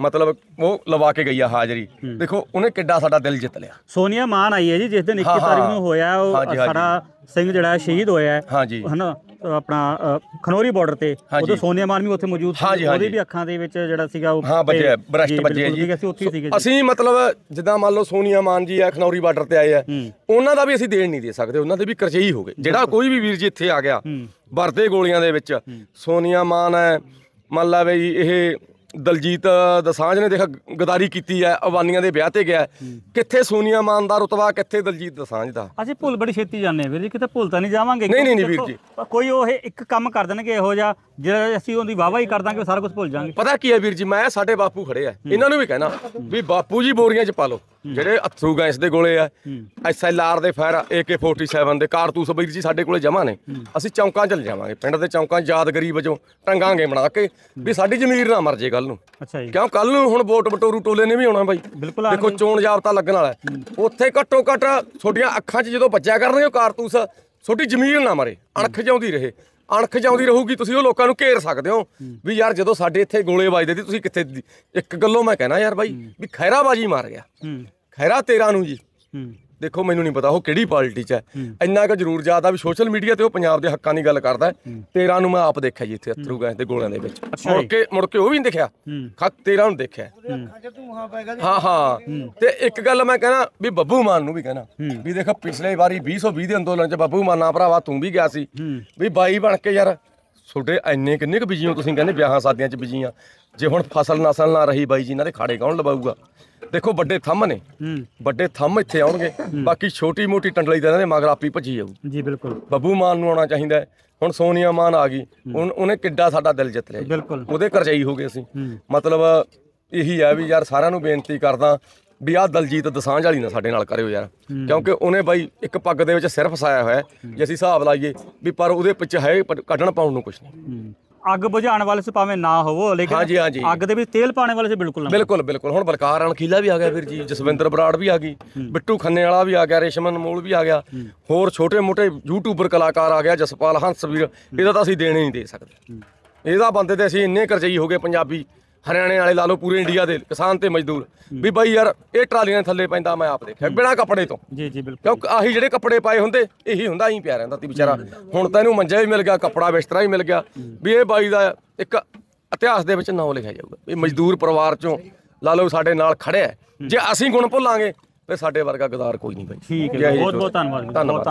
ਮਤਲਬ ਉਹ ਲਵਾ ਕੇ ਗਈ ਆ ਹਾਜ਼ਰੀ। ਦੇਖੋ ਉਹਨੇ ਕਿੱਡਾ ਸਾਡਾ ਦਿਲ ਜਿੱਤ ਲਿਆ। ਸੋਨੀਆ ਮਾਨ ਆਈ ਹੈ ਜੀ ਜਿਸ ਦਿਨ 21 ਹਾਂ, ਤਾਰੀਖ। ਨੂੰ ਹੋਇਆ ਉਹ। ਸਾਡਾ ਸਿੰਘ ਜਿਹੜਾ ਸ਼ਹੀਦ ਹੋਇਆ ਹੈ। ਹਾਂਜੀ। ਹਨਾ ਆਪਣਾ ਖਨੌਰੀ ਬਾਰਡਰ ਤੇ। ਉਦੋਂ ਸੋਨੀਆ ਮਾਨ ਵੀ ਉੱਥੇ ਮੌਜੂਦ ਸੀ। ਉਹਦੀ। ਵੀ ਅੱਖਾਂ ਦੇ ਵਿੱਚ ਜਿਹੜਾ ਸੀਗਾ ਉਹ ਹਾਂ ਬੱਜਿਆ ਤੇ- ਬ੍ਰਸ਼ਟ ਜੀ, ਵੱਜਿਆ ਬਿਲਕੁਲ, ਜੀ। ਅਸੀਂ ਉੱਥੇ ਹੀ ਸੀਗੇ ਜੀ। ਅਸੀਂ ਮਤਲਬ ਜਿੱਦਾਂ ਮੰਨ ਲਓ ਸੋਨੀਆ ਮਾਨ ਜੀ ਆ ਖਨੌਰੀ ਬਾਰਡਰ ਤੇ ਆਏ ਆ। ਉਹਨਾਂ ਦਾ ਵੀ ਅਸੀਂ ਦੇਣ ਨਹੀਂ ਦੇ ਸਕਦੇ। ਉਹਨਾਂ ਦੇ ਵੀ ਕਰਜਈ ਹੋ ਗਏ। ਜਿਹੜਾ ਕੋਈ ਵੀ ਵੀਰ ਜੀ ਇੱਥੇ ਆ ਗਿਆ। ਵਰਦੇ ਗੋਲੀਆਂ ਦੇ ਵਿੱਚ ਸੋਨੀਆ ਮਾਨ ਹੈ। ਮੰਨ ਲਾ ਬਈ ਇਹ ਦਲਜੀਤ ਦਸਾਂਝ ਨੇ ਦੇਖ ਗਦਾਰੀ ਕੀਤੀ ਹੈ ਅਵਾਨੀਆਂ ਦੇ ਵਿਆਹ ਤੇ ਗਿਆ। ਕਿੱਥੇ ਸੋਨੀਆ ਮਾਨ ਦਾ ਰੁਤਬਾ ਕਿੱਥੇ ਦਲਜੀਤ ਦਸਾਂਝ ਦਾ? ਅਸੀਂ ਭੁੱਲ ਬੜੀ ਛੇਤੀ ਜਾਂਦੇ ਵੀਰ ਜੀ ਕਿਤੇ ਭੁੱਲ ਤਾਂ ਨਹੀਂ ਜਾਵਾਂਗੇ। ਨਹੀਂ, ਨਹੀਂ, ਵੀਰ ਕੋਈ ਉਹ ਇੱਕ ਕੰਮ ਕਰ ਦੇਣਗੇ ਇਹੋ ਜਿਹਾ ਜਿਹੜਾ ਅਸੀਂ ਉਹਦੀ ਵਾਹਵਾ ਹੀ ਕਰ ਦਾਂਗੇ ਸਾਰਾ ਕੁਝ ਭੁੱਲ ਜਾਾਂਗੇ ਪਤਾ ਕੀ ਹੈ ਵੀਰ ਜੀ ਮੈਂ ਸਾਡੇ ਬਾਪੂ ਖੜੇ ਆ। ਇਹਨਾਂ ਨੂੰ ਵੀ ਕਹਿਣਾ ਵੀ ਬਾਪੂ ਜੀ ਬੋਰੀਆਂ ਚ ਪਾ ਲਓ। ਜਿਹੜੇ ਅਥਰੂ ਗੈਸ ਦੇ ਗੋਲੇ ਆ ਐਸਐਲਆਰ ਦੇ ਫਾਇਰ AK47 ਦੇ ਕਾਰਤੂਸ ਵੀਰ ਜੀ ਸਾਡੇ ਕੋਲੇ ਜਮਾ ਨੇ। ਅਸੀਂ ਚੌਂਕਾਂ ਚ ਲੈ ਜਾਵਾਂਗੇ ਪਿੰਡ ਦੇ ਚੌਂਕਾਂ ਯਾਦਗਰੀ ਵਜੋਂ ਟੰਗਾਂਗੇ ਬਣਾ ਕੇ ਵੀ ਸਾਡੀ ਜ਼ਮੀਰ ਨਾ ਮਰ ਜੇ ਕੱਲ ਨੂੰ। ਅੱਛਾ ਜੀ। ਕਿਉਂ ਕੱਲ ਨੂੰ ਹੁਣ ਵੋਟ ਬਟੋਰੂ ਟੋਲੇ ਨੇ ਵੀ ਆਉਣਾ ਬਾਈ। ਬਿਲਕੁਲ ਦੇਖੋ। ਚੋਣ ਜਾਬਤਾ ਲੱਗਣ ਵਾਲਾ ਹੈ। ਉੱਥੇ ਘੱਟੋ ਘੱਟ ਤੁਹਾਡੀਆਂ ਅੱਖਾਂ 'ਚ ਜਦੋਂ ਬੱਜਿਆ ਕਰਨਗੇ ਉਹ ਕਾਰਤੂਸ ਤੁਹਾਡੀ ਜ਼ਮੀਰ ਨਾ ਮਰੇ। ਅਣਖ ਜਾਉਂਦੀ ਰਹੇ। ਅਣਖ ਜਾਉਂਦੀ ਰਹੂਗੀ ਤੁਸੀਂ ਉਹ ਲੋਕਾਂ ਨੂੰ ਘੇਰ ਸਕਦੇ ਹੋ ਵੀ ਯਾਰ ਜਦੋਂ ਸਾਡੇ ਇੱਥੇ ਗੋਲੇ ਵੱਜਦੇ ਸੀ ਤੁਸੀਂ ਕਿੱਥੇ ਇੱਕ ਗੱਲੋਂ ਮੈਂ ਕਹਿਣਾ ਯਾਰ ਬਾਈ ਵੀ ਖੈਰਾਬਾਜੀ ਮਾਰ ਗਿਆ। ਹੂੰ। ਖੈਰਾ ਤੇਰਾ ਨੂੰ ਜੀ। ਹੂੰ। ਦੇਖੋ ਮੈਨੂੰ ਨਹੀਂ ਪਤਾ ਉਹ ਕਿਹੜੀ ਪਾਰਟੀ ਚ ਹੈ। ਇੰਨਾ ਕੁ ਜ਼ਰੂਰ ਯਾਦ ਆ ਵੀ ਸੋਸ਼ਲ ਮੀਡੀਆ ਤੇ ਉਹ ਪੰਜਾਬ ਦੇ ਹੱਕਾਂ ਦੀ ਗੱਲ ਕਰਦਾ ਹੈ। ਤੇਰਾ ਨੂੰ ਮੈਂ ਆਪ ਦੇਖਿਆ ਜੀ ਇੱਥੇ ਅਥਰੂ ਗੈਸ ਦੇ ਗੋਲਿਆਂ ਦੇ ਵਿੱਚ। ਮੁੜ ਕੇ ਮੁੜ ਕੇ ਉਹ ਵੀ ਨਹੀਂ ਦਿਖਿਆ। ਖੱਕ ਤੇਰਾ ਨੂੰ ਦੇਖਿਆ। ਹਾਂ ਹਾਂ। ਤੇ ਇੱਕ ਗੱਲ ਮੈਂ ਕਹਿਣਾ ਵੀ ਬੱਬੂ ਮਾਨ ਨੂੰ ਵੀ ਕਹਿਣਾ ਵੀ ਦੇਖ ਪਿਛਲੇ ਵਾਰੀ 2020 ਦੇ ਅੰਦੋਲਨ ਚ ਬੱਬੂ ਮਾਨਾ ਭਰਾਵਾ ਤੂੰ ਵੀ ਗਿਆ ਸੀ। ਵੀ ਬਾਈ ਬਣ ਕੇ ਯਾਰ ਤੁਹਾਡੇ ਐਨੇ ਕਿੰਨੇ ਕੁ ਬਿਜ਼ੀ ਹੋ ਤੁਸੀਂ ਕਹਿੰਦੇ ਵਿਆਹਾਂ ਸ਼ਾਦੀਆਂ ਚ ਬਿਜ਼ੀ ਆ। ਜੇ ਹੁਣ ਫਸਲ ਨਸਲ ਨਾ ਰਹੀ ਬਾਈ ਜੀ ਇਹਨਾਂ ਦੇ ਖਾੜੇ ਕੌਣ ਲਵਾਊਗਾ? ਦੇਖੋ ਵੱਡੇ ਥੰਮ ਨੇ। ਹੂੰ। ਵੱਡੇ ਥੰਮ ਇੱਥੇ ਆਉਣਗੇ। ਬਾਕੀ ਛੋਟੀ ਮੋਟੀ ਟੰਡਲੀ ਤਾਂ ਇਹਨਾਂ ਦੇ ਮਗਰ ਆਪੀ ਭੱਜੀ ਜਾਊ। ਜੀ ਬਿਲਕੁਲ। ਬੱਬੂ ਮਾਨ ਨੂੰ ਆਉਣਾ ਚਾਹੀਦਾ ਹੈ। ਹੁਣ ਸੋਨੀਆ ਮਾਨ ਆ ਗਈ। ਹੁਣ ਉਹਨੇ ਕਿੱਡਾ ਸਾਡਾ ਦਿਲ ਜਿੱਤ ਲਿਆ। ਬਿਲਕੁਲ। ਉਹਦੇ ਕਰਜਾਈ ਹੋ ਗਏ ਅਸੀਂ। ਮਤਲਬ ਇਹੀ ਹੈ ਵੀ ਯਾਰ ਸਾਰਿਆਂ ਨੂੰ ਬੇਨਤੀ ਕਰਦਾ ਵੀ ਆਹ ਦਲਜੀਤ ਦਸਾਂਝ ਵਾਲੀ ਨਾ ਸਾਡੇ ਨਾਲ ਕਰਿਓ ਯਾਰ। ਕਿਉਂਕਿ ਉਹਨੇ ਬਾਈ ਇੱਕ ਪੱਗ ਦੇ ਵਿੱਚ ਸਿਰ ਫਸਾਇਆ ਹੋਇਆ। ਜੇ ਅਸੀਂ ਹਿਸਾਬ ਲਾਈਏ ਵੀ ਪਰ ਉਹਦੇ ਪਿੱਛੇ ਹੈ ਪਰ ਕੱਢਣ ਪਾਉਣ ਨੂੰ ਕੁਝ ਨਹੀਂ। ਅੱਗ ਬੁਝਾਉਣ ਵਾਲੇ ਸੇ ਭਾਵੇਂ ਨਾ ਹੋਵੋ ਲੇਕਿਨ। ਅੱਗ ਦੇ ਵਿੱਚ ਤੇਲ ਪਾਣੇ ਵਾਲੇ ਸੇ ਬਿਲਕੁਲ ਨਾ ਬਿਲਕੁਲ ਬਿਲਕੁਲ। ਹੁਣ ਬਲਕਾਰ ਅਣਖੀਲਾ ਵੀ ਆ ਗਿਆ ਵੀਰ ਜੀ ਜਸਵਿੰਦਰ ਬਰਾੜ ਵੀ ਆ ਗਈ ਬਿੱਟੂ ਖੰਨੇ ਵਾਲਾ ਵੀ ਆ ਗਿਆ ਰੇਸ਼ਮਨ ਮੋਲ ਵੀ ਆ ਗਿਆ। ਹੋਰ ਛੋਟੇ ਮੋਟੇ ਯੂਟਿਊਬਰ ਕਲਾਕਾਰ ਆ ਗਿਆ ਜਸਪਾਲ ਹੰਸ ਵੀਰ ਇਹਦਾ ਤਾਂ ਅਸੀਂ ਦੇਣੇ ਨਹੀਂ ਦੇ ਸਕਦੇ। ਇਹਦਾ ਬੰਦੇ ਤੇ ਅਸੀਂ ਇੰਨੇ ਕਰਜਈ ਹੋ ਗਏ ਪੰਜਾਬੀ। ਹਰਿਆਣੇ ਵਾਲੇ ਲਾ ਲਓ ਪੂਰੇ ਇੰਡੀਆ ਦੇ ਕਿਸਾਨ ਤੇ ਮਜ਼ਦੂਰ। ਵੀ ਬਾਈ ਯਾਰ ਇਹ ਟਰਾਲੀਆਂ ਥੱਲੇ ਪੈਂਦਾ ਮੈਂ ਆਪ ਦੇਖਿਆ ਬਿਨਾਂ ਕੱਪੜੇ ਤੋਂ। ਜੀ ਜੀ ਬਿਲਕੁਲ। ਕਿਉਂਕਿ ਆਹੀ ਜਿਹੜੇ ਕੱਪੜੇ ਪਾਏ ਹੁੰਦੇ ਇਹੀ ਹੁੰਦਾ ਹੀ ਪਿਆ ਰਹਿੰਦਾ ਤੀ ਵਿਚਾਰਾ। ਹੁਣ ਤਾਂ ਇਹਨੂੰ ਮੰਜਾ ਵੀ ਮਿਲ ਗਿਆ ਕੱਪੜਾ ਬਿਸਤਰਾ ਵੀ ਮਿਲ ਗਿਆ। ਵੀ ਇਹ ਬਾਈ ਦਾ ਇੱਕ ਇਤਿਹਾਸ ਦੇ ਵਿੱਚ ਨਾਮ ਲਿਖਿਆ ਜਾਊਗਾ। ਵੀ ਮਜ਼ਦੂਰ ਪਰਿਵਾਰ ਚੋਂ ਲਾ ਲਓ ਸਾਡੇ ਨਾਲ ਖੜਿਆ। ਜੇ ਅਸੀਂ ਗੁਣ ਭੁੱਲਾਂਗੇ ਫਿਰ ਸਾਡੇ ਵਰਗਾ ਗਦਾਰ ਕੋਈ ਨਹੀਂ ਬਾਈ। ਠੀਕ ਹੈ। ਬਹੁਤ ਬਹੁਤ ਧੰਨਵਾਦ। ਧੰਨਵਾਦ।